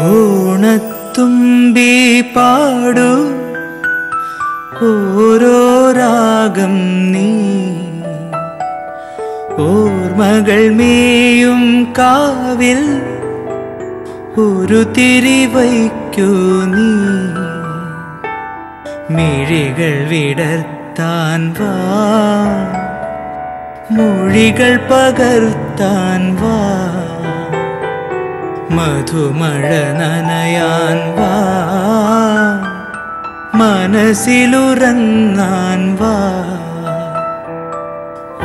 ഓണത്തുമ്പി പാടു ഓരോ രാഗം നീ ഓർമ്മകൾ മേയും കാവിൽ ഒരു തിരി വയ്ക്കൂ നീ മിഴികൾ വിടർത്താൻ വാ മൊഴികൾ പകർത്താൻ വാ മധുമഴ നനയാൻ വാ. മനസ്സിലുറങ്ങാൻ വാ.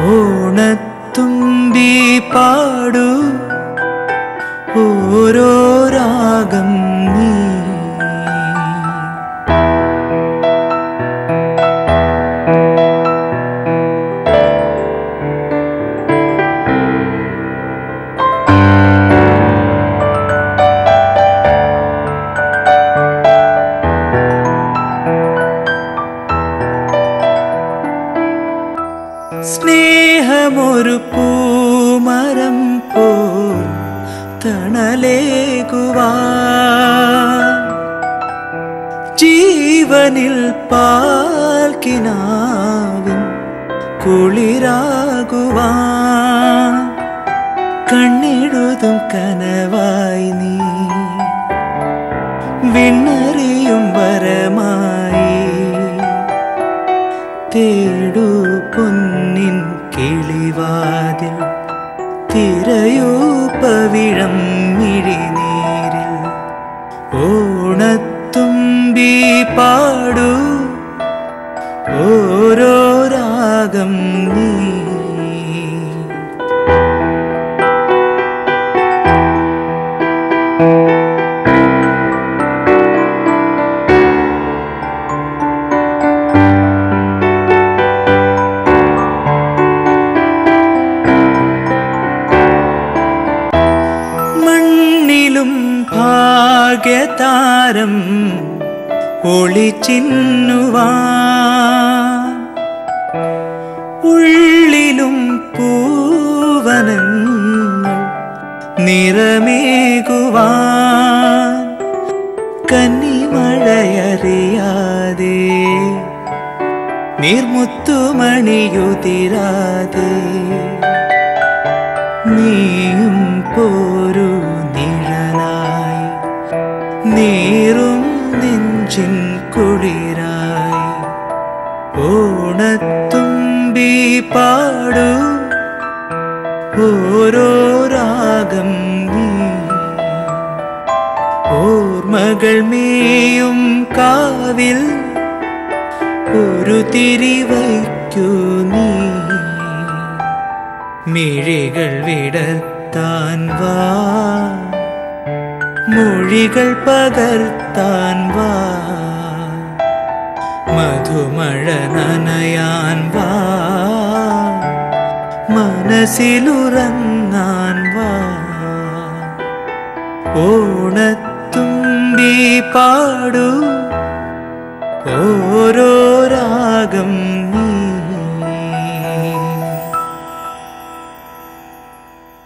ഓണത്തുമ്പി പാടൂ. ഓരോ രാഗം നീ സ്നേഹമൊരു പൂമരം പോൽ തണലേകുവാ ജീവനിൽ പാൽക്കിനാവിൻ കുളിരാകുവാ കണ്ണിടുതും കനവായി നീ. വിണ്ണറിയും ഓണത്തുമ്പി പാടൂ ഓരോ രാഗം നീ മണ്ണിലും ഭാഗ്യതാരം ഒളിച്ചിന്നുവാ. ഉള്ളിലും പൂവനങ്ങൾ നിറമേകുവാൻ കന്നിമഴയറിയാതെ നീർമുത്തുമണിയുതിരാതെ നീയും പോരു ഓണത്തുമ്പി പാടൂ ഓരോ രാഗം നീ ഓർമ്മകൾ മേയും കാവിൽ ഒരു തിരി വയ്ക്കൂ നീ മിഴികൾ വിടർത്താൻ വാ മൊഴികൾ പകർത്താൻ വാ മധുമഴ നനയാൻ വാ മനസ്സിലുറങ്ങാൻ വാ ഓണത്തുമ്പി പാടൂ ഓരോ രാഗം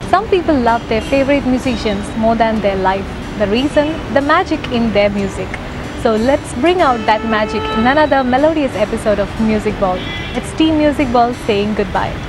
Some people love their favorite musicians more than their life. The reason? The magic in their music. So let's bring out that magic in another melodious episode of Music Ball. It's Team Music Ball saying goodbye.